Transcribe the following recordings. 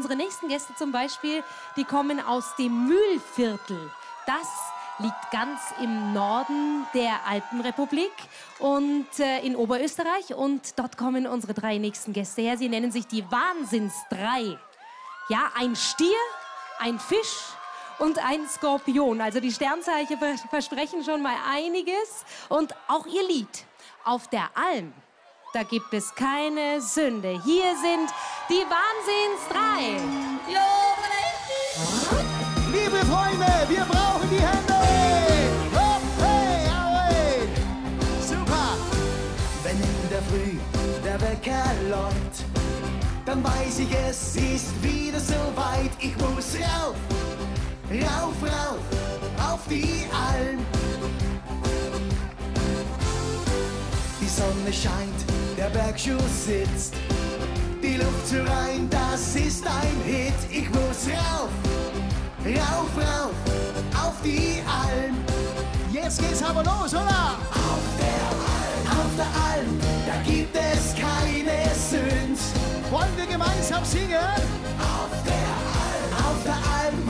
unsere nächsten Gäste zum Beispiel, die kommen aus dem Mühlviertel. Das liegt ganz im Norden der Alpenrepublik und äh, in Oberösterreich. Und dort kommen unsere drei nächsten Gäste her. Sie nennen sich die Wahnsinnsdrei. Ja, ein Stier, ein Fisch und ein Skorpion. Also die Sternzeichen versprechen schon mal einiges. Und auch ihr Lied auf der Alm. Da gibt es keine Sünde. Hier sind die Wahnsinnsdrei. Liebe Freunde, wir brauchen die Hände. Hopp, hey, aue. Super. Wenn in der Früh der Wecker läutet, dann weiß ich, es ist wieder so weit. Ich muss rauf, rauf, rauf auf die Alm. Die Sonne scheint, der Bergschuh sitzt. Die Luft so rein, das ist ein Hit. Ich muss rauf, rauf, rauf auf die Alm. Jetzt geht's aber los, oder? Auf der Alm, auf der Alm, da gibt es keine Sünd. Wollen wir gemeinsam singen? Auf der Alm, auf der Alm,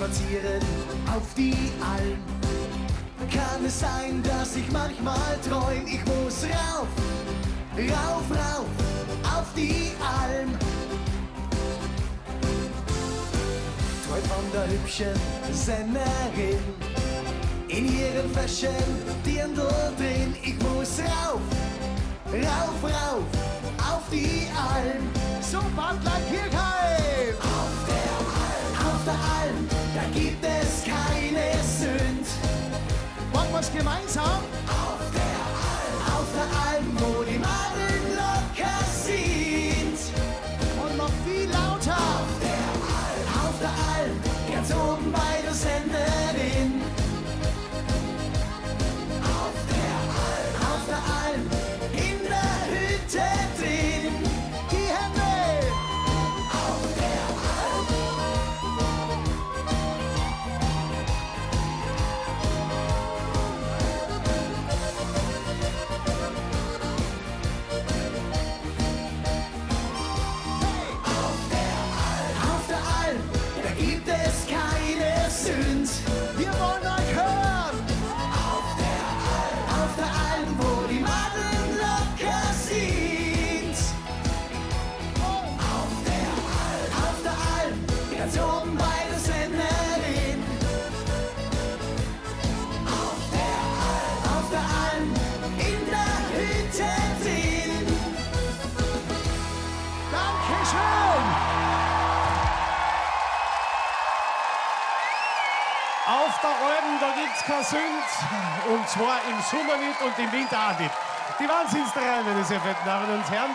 Spazieren auf die Alm kann es sein, dass ich manchmal träum. Ich muss rauf, rauf, rauf auf die Alm. Träum von der hübschen Sennerin in ihrem Fäschen Dirndl drin. Ich muss rauf, rauf, rauf auf die Alm. So, Bandler Kirchheim. Alm, da gibt's kein Sünd. Und zwar im Sommer nicht und im Winter auch nicht. Die Wahnsinnsdrei, meine sehr verehrten Damen und Herren.